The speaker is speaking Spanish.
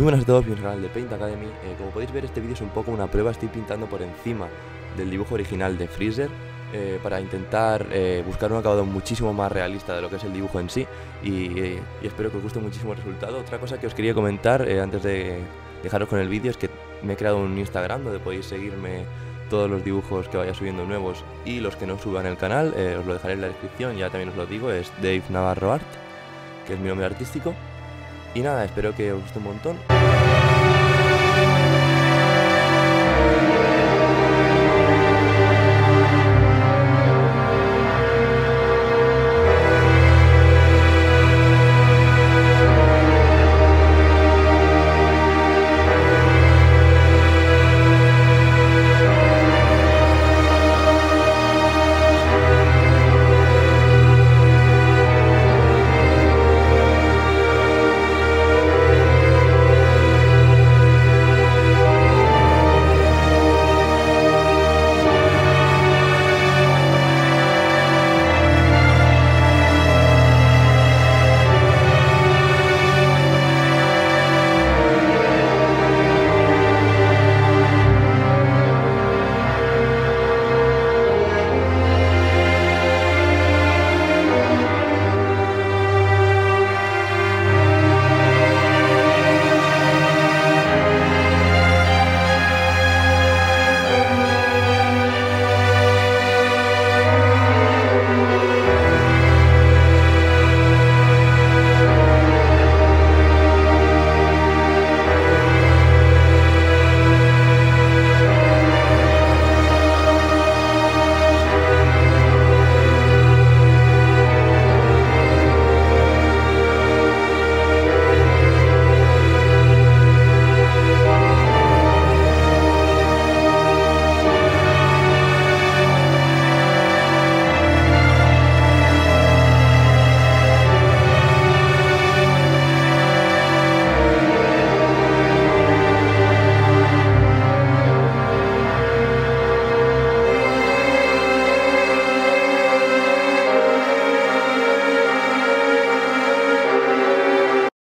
Muy buenas a todos, bienvenidos al canal de Paint Academy. Eh, como podéis ver, este vídeo es un poco una prueba. Estoy pintando por encima del dibujo original de Freezer eh, para intentar eh, buscar un acabado muchísimo más realista de lo que es el dibujo en sí. Y, y espero que os guste muchísimo el resultado. Otra cosa que os quería comentar antes de dejaros con el vídeo es que me he creado un Instagram donde podéis seguirme todos los dibujos que vaya subiendo nuevos y los que no suban el canal. os lo dejaré en la descripción, ya también os lo digo, es Dave Navarro Art, que es mi nombre artístico. Y nada, espero que os guste un montón.